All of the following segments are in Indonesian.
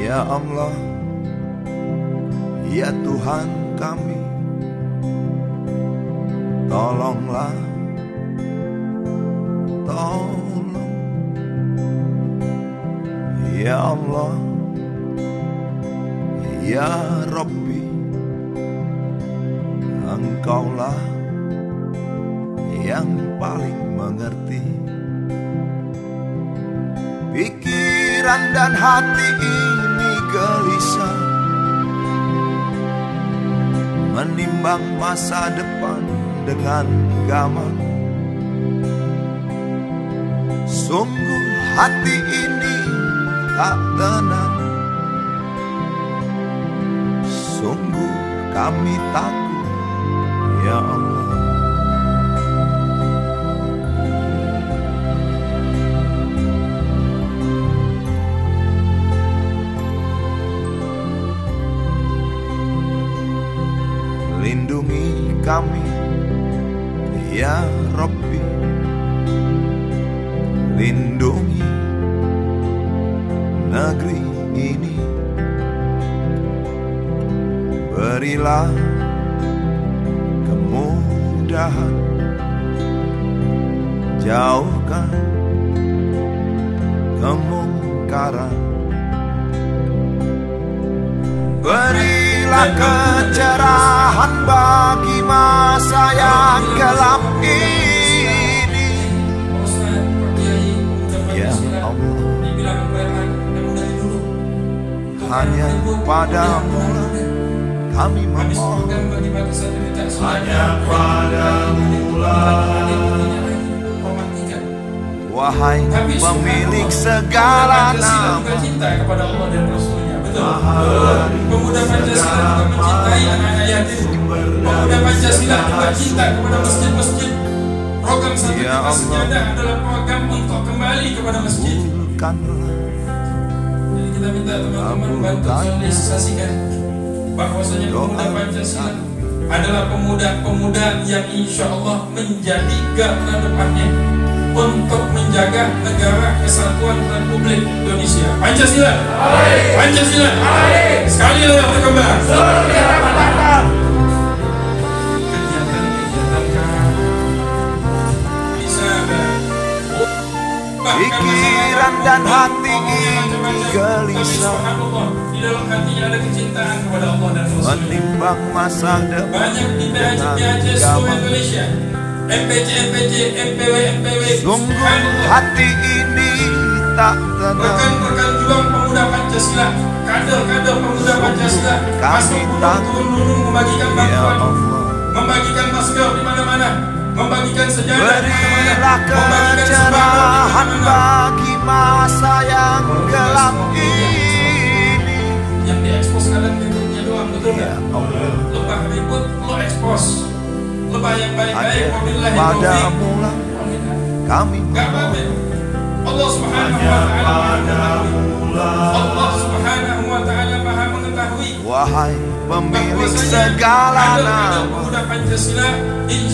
Ya Allah Ya Tuhan kami Tolonglah Tolong. Ya Allah Ya Rabbi Engkaulah yang paling mengerti Pikiran dan hati ini gelisah. Menimbang masa depan dengan gamang. Sungguh hati ini tak tenang. Sungguh kami takut Ya Allah Lindungi kami. Ya Rabbi Lindungi negeri ini. Berilah kemudahan Jauhkan kemungkaran kecerahan bagi masa yang gelap ini. Ya Allah. Hanya padamu kami memohon. Hanya padamu Wahai pemilik segala nama. cinta mencintai anak-anak yatim Pemuda Pancasila juga cinta kepada masjid-masjid Program satu Allah. sejadah adalah program untuk kembali kepada masjid Jadi kita minta teman-teman bantu sosialisasikan bahwasanya pemuda Pancasila adalah pemuda-pemuda yang insya Allah menjadi garda depannya untuk menjaga negara kesatuan Republik Indonesia. Pancasila, Pancasila, sekali lagi berkembang. Kegiatan-kegiatan bisa Pikiran dan hati ini gelisah di dalam hatinya ada kecintaan kepada Allah dan Rasulnya. Menimbang masa depan Banyak di seluruh gamang Indonesia. MPC MPC MPW MPW Sungguh hati ini tak tenang. Rekan-rekan juang pemuda Pancasila, kader-kader pemuda Pancasila. Kami masuk gunung tak- turun gunung membagikan Ya bantuan, Allah. Membagikan masker di mana-mana, membagikan sejadah di mana-mana, membagikan sembako di mana-mana. Hanya padamu lah. Kami. Allah Subhanahu wa taala Allah Subhanahu wa taala Maha mengetahui. Wahai pemilik segala nama. Pancasila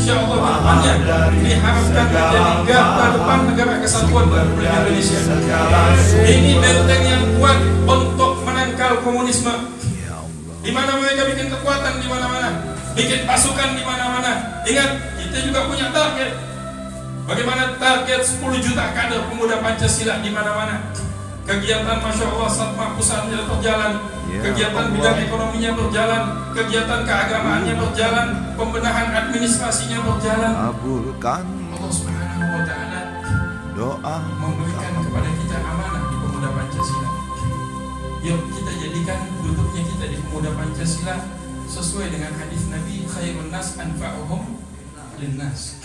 Allah diharapkan menjadi garda depan negara kesatuan Republik Indonesia. Ini benteng yang kuat untuk menangkal komunisme. Ya Allah. Di mana mereka bikin kekuatan di mana-mana, bikin pasukan di mana-mana. Ingat, kita juga punya target. Bagaimana target 10 juta kader pemuda Pancasila di mana-mana? Kegiatan Masya Allah Satma Pusatnya berjalan. Ya Kegiatan bidang ekonominya berjalan. Kegiatan keagamaannya berjalan. Pembenahan administrasinya berjalan. Kabulkan. Allah Subhanahu wa Ta'ala doa memberikan kepada kita amanah di pemuda Pancasila. Yuk kita jadikan duduknya kita di pemuda Pancasila sesuai dengan hadis Nabi khairun nas anfa'uhum linnas.